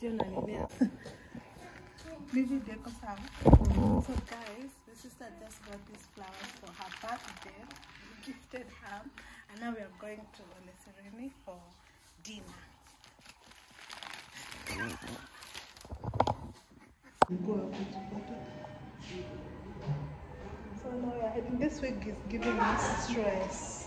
Hiyo na nini hapa? Ni video iko sawa. So guys, the sister just got these flowers for her birthday. We gifted her. And now we are going to Ole Sereni for dinner. So now we are heading. This week is giving us stress.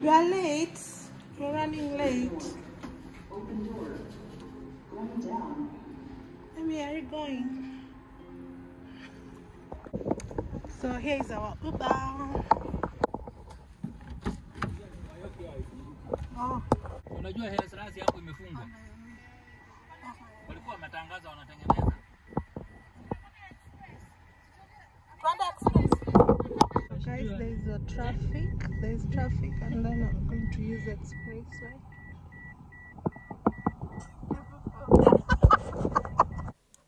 We are late. We're running late. And where are you going? So here is our Uber. Oh, Unajua Hair Rasi hapo imefungwa, walikuwa wametangaza wanatengeneza. guys, there is a traffic. There is traffic, and then I'm going to use the expressway.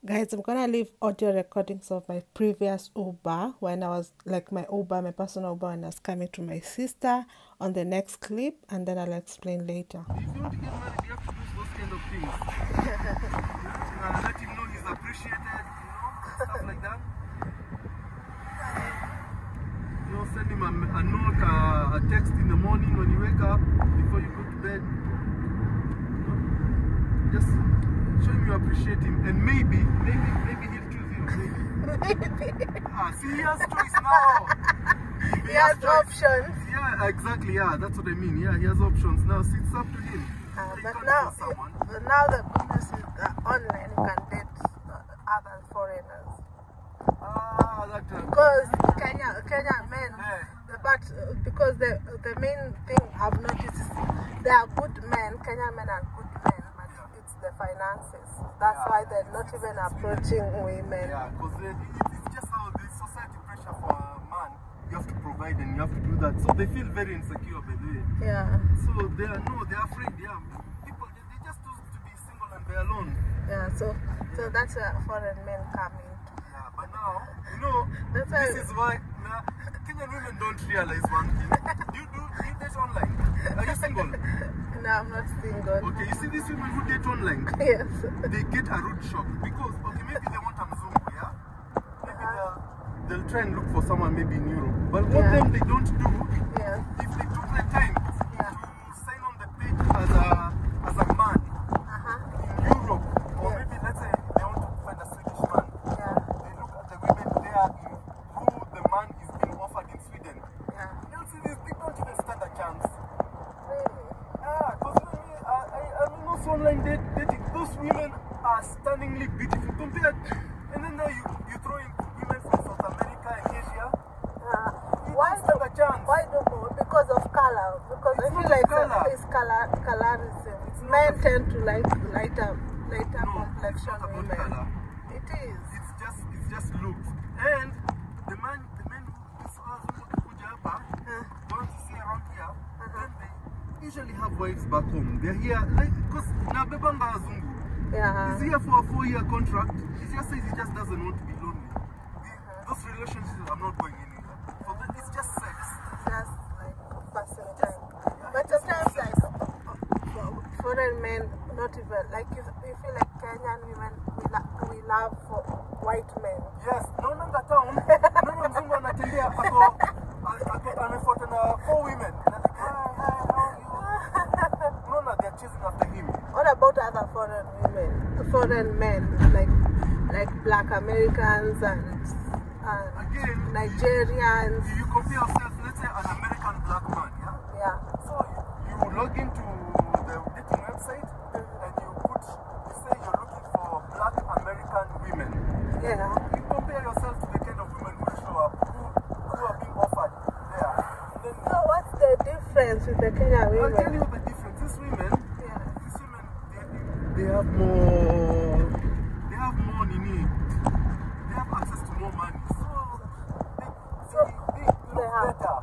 Guys, I'm gonna leave audio recordings of my previous Uber when I was like my Uber, my personal Uber, when I was coming to my sister on the next clip, and then I'll explain later. If you want to get married, you have to do those kind of things. uh, let him know he's appreciated, you know, stuff like that. Send him a, a note, uh, a text in the morning when you wake up, before you go to bed. You know, just show him you appreciate him, and maybe, maybe, maybe he'll choose you. Maybe. ah, see, he has choice now. If He has choice- options. Yeah, exactly. Yeah, that's what I mean. Yeah, he has options now. See, it's up to him. Uh, but now, but now the goodness is that online you can date uh, other foreigners. Because Kenya, Kenya men, Yeah. but uh, because the the main thing I've noticed is they are good men. Kenya men are good men, but it's the finances. That's Yeah. why they're not even approaching women. yeah, because it's just how the society pressure for a man. You have to provide and you have to do that. So they feel very insecure, by the way. Yeah, So they are no, they are afraid. Yeah, people they, they just choose to be single and be alone. yeah. So so that's where foreign men come in. Now you know That's this is why nah, Kenyan women don't realize one thing. you do you date online? Are you single? No, I'm not single. Okay, you see these women who date online. Yes. they get a rude shock because okay maybe they want a mzungu yeah maybe uh-huh. they'll, they'll try and look for someone maybe in Europe but what Yeah. them they don't do Yes. if they took the time Yeah. to sign on the page as a as a man Uh-huh. in Europe or Yeah. maybe let's say they want to find a Swedish man Yeah. they look at the women there in who the man is being offered in Sweden Yeah. you'll see these they don't even stand a chance Really? Ah, because me, I, I, I mean, those online date, dating, those women are stunningly beautiful compared. And then there you, you throw in women from South America and Asia. Uh, You why don't stand a chance. Why do because of color? Because It's I feel not like color. uh, it's color colorism. It's not Men a- tend to like lighter lighter No, it's complexion not about women. color. It is. It's just, it's just looks. And the man, the men who this wazungu kuja hapa, Uh, the ones you see around here, then they usually have wives back home. They're here, like, because nabebanga wazungu. yeah. He's here for a four-year contract. He just says he just doesn't want to be lonely. The- Those relationships are not going anywhere. For them, it's just sex. Just like passing time. But sometimes like uh, foreign men not even like you, you feel like Kenyan women we, la- we love for white men. Yes, naonanga town, naona mzungu anatembea ako ako- amefuata na four women. Na like, hi, hi, how are you? Unaona they're chasing after him. What about other foreign women, foreign men like like black Americans and, and Again, Nigerians? you compare yourself, let's say an American black man, yeah? Yeah. So you, you log into the dating website mm-hmm. and you put, you say you're looking for black American women. Yeah. You compare yourself to the kind of women who show up, who, who are being offered there. So what's the difference with the Kenyan I'll women? tell you the difference. These women, Yeah. these women, they, they have more, they have more nini. They have access to more money. So they, So they, they look they have- better.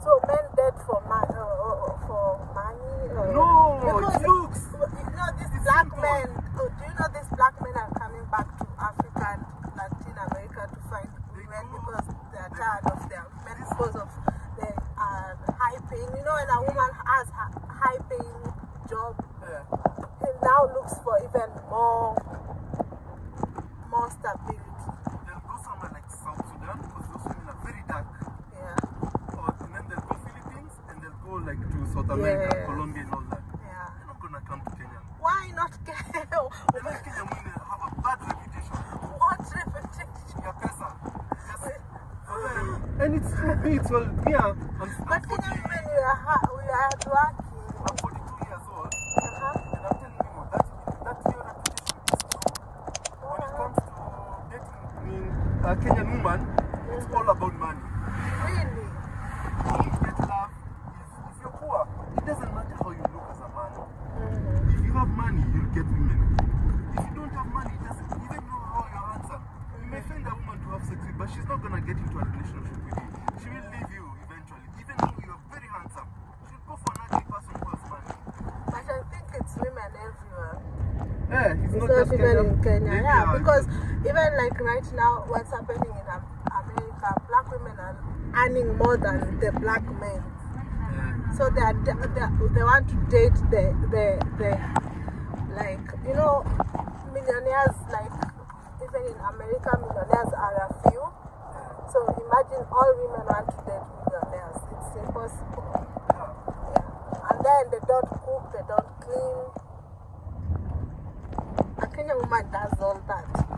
So men dead for money, uh, uh, for money? Or No, because it looks. You know, these It's black simple. men. Oh, do you know these black men are coming back to Africa and Latin America to find women because they are tired of their women because of they are hyping. You know, when a a woman has a high paying job, Yeah. he now looks for even more more stability. They'll go somewhere like South Sudan because those women are very dark. Yeah, Or, and then they'll go Philippines and they'll go like to South America, Yes. Colombia and all that. yeah. They're not gonna come to Kenya. Why not And then Kenya women have a bad reputation. what reputation? Yeah, pesa. Yes. For. And it's true. Me, it's well, me, I'm, I'm, But I'm, 40, Kenyan women, we are hard, we are hardworking. I'm 42 years old. Uh-huh. And I'm telling you, that, that your reputation is true. When it comes to dating I mean, a Kenyan woman, it's all about money. Really? You get love is if you're poor, it doesn't matter how you look as a man. Mhm. If you have money, you'll get women. If you don't have money, it doesn't even know how you're handsome. You may find a woman to have sex with, but she's not gonna get into a relationship with you. She will leave you eventually, even though you're very handsome. She'll go for an ugly person who has money. But I think it's women everywhere. Yeah, it's, It's not, not just even Kenya. in Kenya, Maybe, yeah. Because even like right now, what's happening in America, black women are earning more than the black men. So they are they, they, they want to date the the the you know millionaires like even in America millionaires are a few. So imagine all women want to date millionaires. It's impossible. Yeah. And then they don't cook, they don't clean. A Kenyan woman does all that.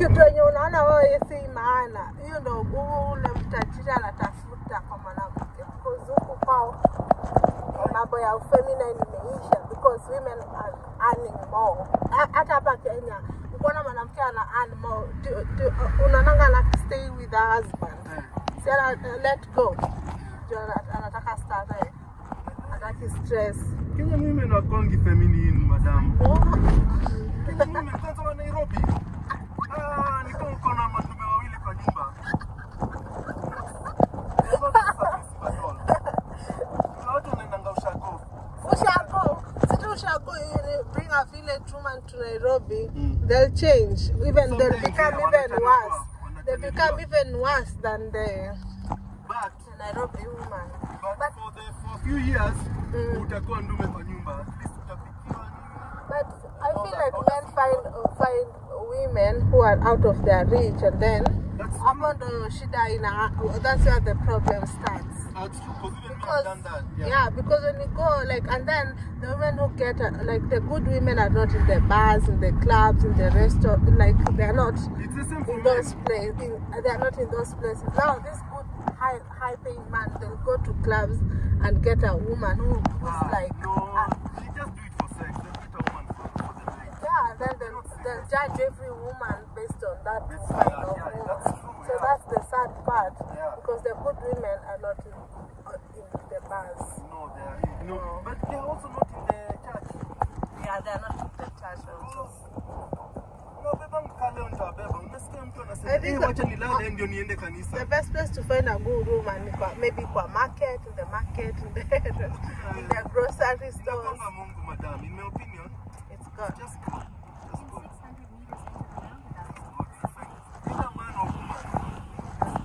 Kitu yenye unaona wewe si maana, hiyo ndo ule mtajiri anatafuta kwa mwanamke. Because huku kwao mambo ya ufemina imeisha because women are earning more. Hata hapa Kenya ukiona mwanamke ana earn more, unananga na unaonanga ana stay with her husband, si ana let go, anataka starehe, hataki stress. Kenya women wakwangi feminine, madam. kenya mimi women kwanza wa Nairobi. Bring a village woman to Nairobi, Mm. they'll change. Even they'll become even worse. They become even worse than the But Nairobi woman. but But for the for a few years Mm. utakuwa ndume kwa nyumba. At least utapikiwa but I feel like men find find women who are out of their reach, and then That's ndo shida ina. That's where the problem starts. Because even because done that. yeah. because when you go like and then the women who get uh, like the good women are not in the bars in the clubs in the restaurant like they're not It's the same in those places they're not in those places now this good high high paying man they'll go to clubs and get a woman who, who's Ah, like no, uh, they just do it for sex. They get a woman for, for the yeah then they'll, they'll judge every woman based on that That's- kind yeah, of yeah, so that's the sad part Yeah. because the good women are not in, in the bars No, they are in. no, but they are also not in the church. Yeah, they're not in the church also. Unabeba mkale utabeba. Unasikia mtu anasema, I think "Eh, that- wacha nilale ndio. The best place to find a good woman is maybe kwa market, in the market, in the, in the grocery stores. Inakwanga Mungu, madam. In my opinion, It's good. Just go. Either man or woman.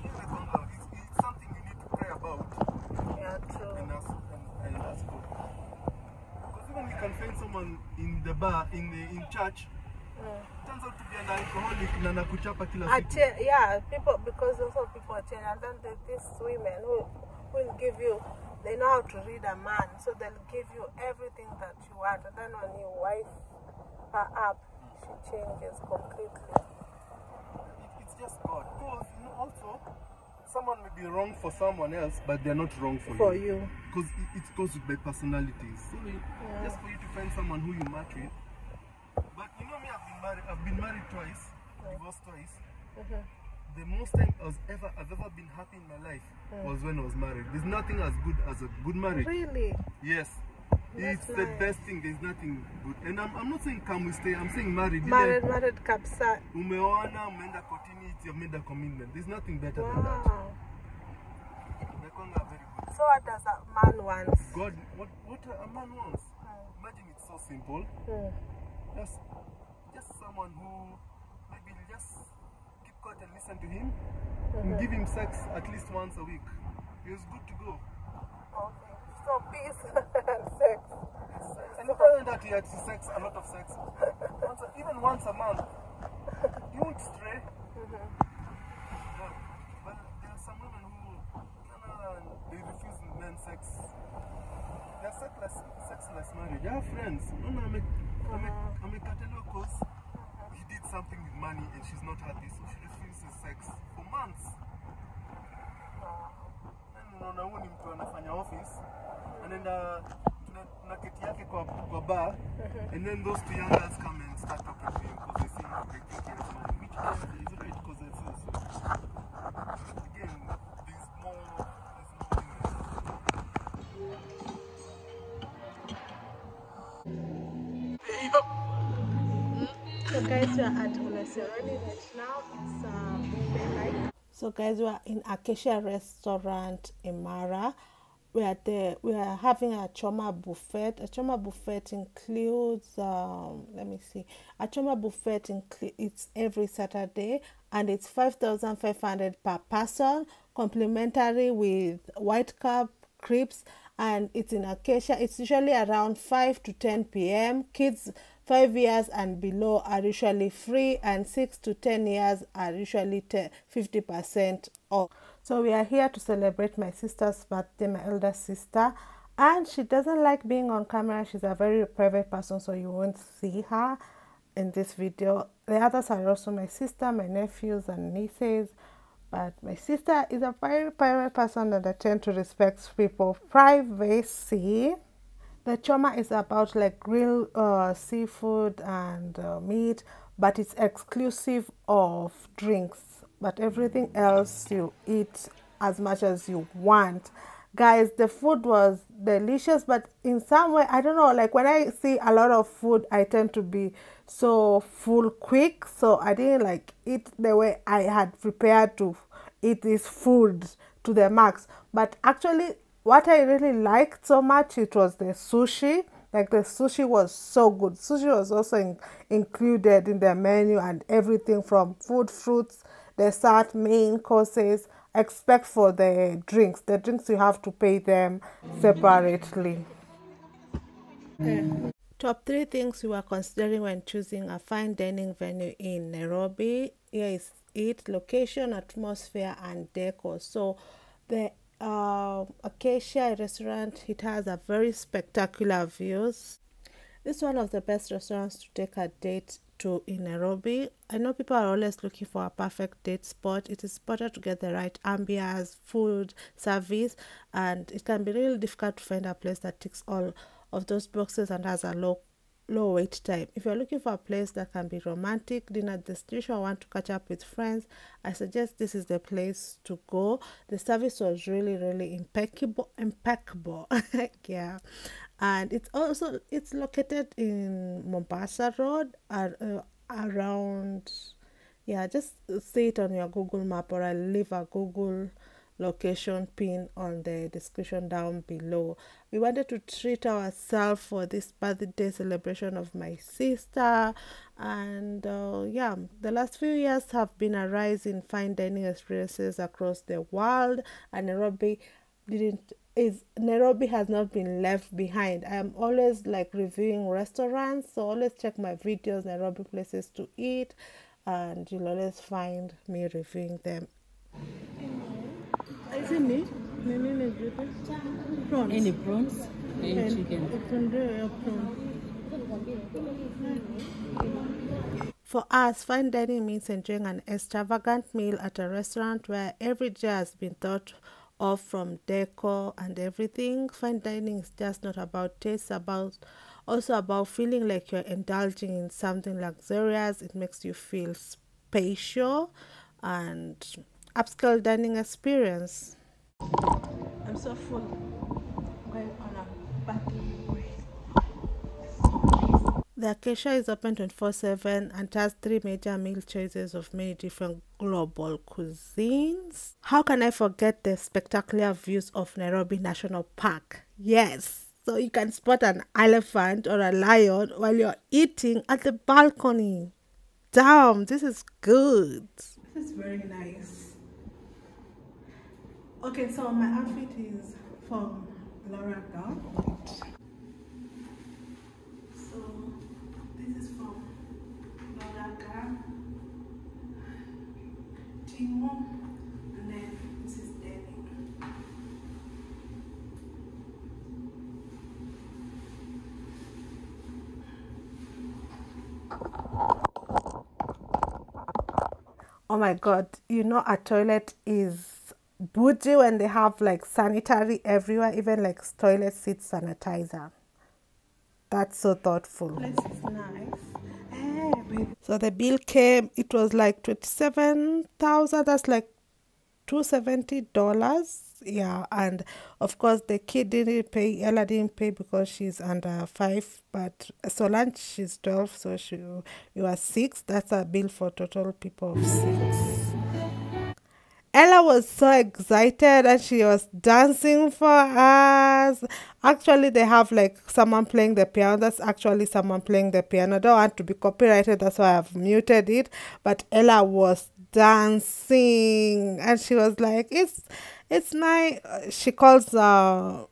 Inakwanga, it's- it's something you need to pray about. Yeah, true. and that's and, and that's good. Because even you can find someone in the bar in the in church Mm. turns out to be an alcoholic na nakuchapa kila siku. yeah, people because also people change, and then there's these women who will give you. They know how to read a man, so they'll give you everything that you want, and then when you wife her up, she changes completely. It, it's just God. Because you know, also someone may be wrong for someone else, but they're not wrong for, For you. you. Because it, it goes with their personalities. So it- just for you to find someone who you match with. But you know me, I've been married. I've been married twice, divorced twice. Mhm. The most time I was ever I've ever been happy in my life was when I was married. There's nothing as good as a good marriage. Really? Yes. It's That's the best thing. There's nothing good. And I'm, I'm not saying come we stay. I'm saying married. Ile Married, married kabisa. Umeoana, umeenda kotini, you've made a commitment. There's nothing better than that. Wow. Very good. So what does a man want? God, what what a man wants. Imagine it's so simple. Mm. Just just someone who maybe just keep quiet and listen to him and give him sex at least once a week. He is good to go. Okay. So peace and sex. And other than that, he had sex, a lot of sex. Once a, even once a month. He won't stray. But, but there are some women who they refuse men sex. They're sexless, sexless marriage. I have friends. No, I'm I'm a, cartel cause he did something with money and she's not happy, so she refuses sex for months. Unaona huyu ni mtu anafanya office anaenda tuna keti yake kwa, kwa bar and then those two young girls come and start talking to him because they see they guys, we are at Ole Sereni right now. It's uh. So guys, we are in Acacia Restaurant Emara. We are there. We are having a choma buffet. A choma buffet includes. Um, let me see. A choma buffet includes. It's every Saturday, and it's five thousand five hundred per person, complimentary with white cup crepes and it's in acacia it's usually around 5 to 10 p.m kids 5 years and below are usually free and 6 to 10 years are usually 50% off. So we are here to celebrate my sister's birthday my elder sister. And she doesn't like being on camera. She's a very private person so you won't see her in this video. The others are also my sister my nephews and nieces. But my sister is a very private person and I tend to respect people's privacy. The choma is about like grilled uh, seafood and uh, meat, but it's exclusive of drinks. But everything else you eat as much as you want. Guys, the food was delicious, but in some way, I don't know, like when I see a lot of food, I tend to be so full quick. So I didn't like eat the way I had prepared to eat this food to the max. But actually, what I really liked so much, it was the sushi. Like the sushi was so good. Sushi was also in, included in the menu and everything from food, fruits, dessert, main courses, except for the drinks. The drinks you have to pay them separately. Top three things you are considering when choosing a fine dining venue in Nairobi. Here is it location, atmosphere, and decor. So, the uh, Acacia restaurant it has a very spectacular views. This is one of the best restaurants to take a date to in Nairobi. I know people are always looking for a perfect date spot. It is better to get the right ambience, food, service, and it can be really difficult to find a place that ticks all of those boxes and has a low low wait time. If you're looking for a place that can be romantic, dinner destination, or want to catch up with friends, I suggest this is the place to go. The service was really, really impeccable, impeccable. yeah, and it's also it's located in Mombasa Road, ar- uh, around. Yeah, just see it on your Google map, or I'll leave a Google location pin on the description down below. We wanted to treat ourselves for this birthday celebration of my sister, and uh, yeah, the last few years have been a rise in fine dining experiences across the world, and Nairobi didn't is Nairobi has not been left behind. I am always like reviewing restaurants, so always check my videos, Nairobi places to eat, and you'll always find me reviewing them. Isn't it? Prawns. Any prawns and chicken. For us, fine dining means enjoying an extravagant meal at a restaurant where every day has been thought of from decor and everything. Fine dining is just not about taste, about also about feeling like you're indulging in something luxurious. It makes you feel spatial and upscale dining experience. I'm so full. Going on a. The Acacia is open 24 7 and has three major meal choices of many different global cuisines. How can I forget the spectacular views of Nairobi National Park? Yes, so you can spot an elephant or a lion while you're eating at the balcony. Damn, this is good. This is very nice. Okay, so my outfit is from Laura Gown. So this is from Laura Gown. Timo, and then this is denim. Oh my god, you know a toilet is bougie when they have like sanitary everywhere, even like toilet seat sanitizer. That's so thoughtful. This is nice. Hey, so the bill came, it was like 27,000. That's like $270. Yeah, and of course the kid didn't pay, Ella didn't pay because she's under five, but so Solange she's 12, so she you are six. That's a bill for total people of six. Ella was so excited and she was dancing for us. Actually, they have like someone playing the piano. That's actually someone playing the piano. Don't want to be copyrighted, that's why I've muted it. But Ella was dancing and she was like, It's it's nice. She calls uh,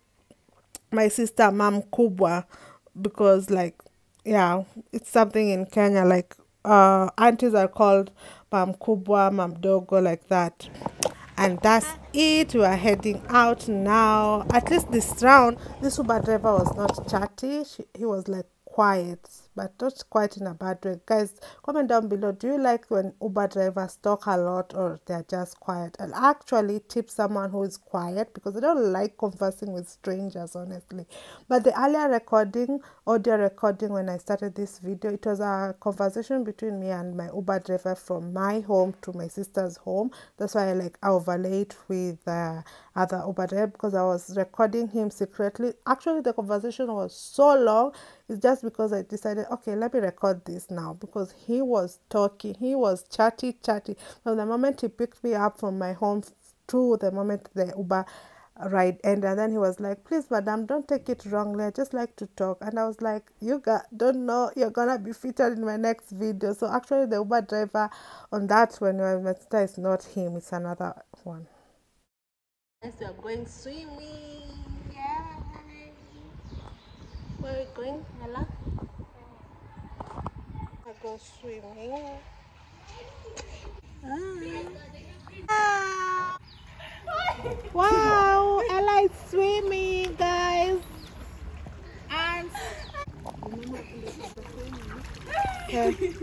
my sister Mam Kubwa because, like, yeah, it's something in Kenya like uh, aunties are called Mam Kubwa, Mam Dogo, like that. And that's it. We are heading out now. At least this round, this Uber driver was not chatty. She, he was like quiet, but not quite in a bad way. Guys, comment down below. Do you like when Uber drivers talk a lot or they're just quiet? And actually tip someone who is quiet because I don't like conversing with strangers, honestly. But the earlier recording, audio recording when I started this video, it was a conversation between me and my Uber driver from my home to my sister's home. That's why I like I overlaid with uh, other Uber driver because I was recording him secretly. Actually, the conversation was so long it's just because I decided, okay, let me record this now because he was talking, he was chatty, chatty. From the moment he picked me up from my home to the moment the Uber ride ended, and then he was like, please, madam, don't take it wrongly. I just like to talk. And I was like, you got, don't know, you're gonna be featured in my next video. So actually, the Uber driver on that one, my sister is not him, it's another one. Yes, we are going swimming. Where are we going, Ella? I go swimming. Ah. Wow, Ella is swimming, guys. And okay.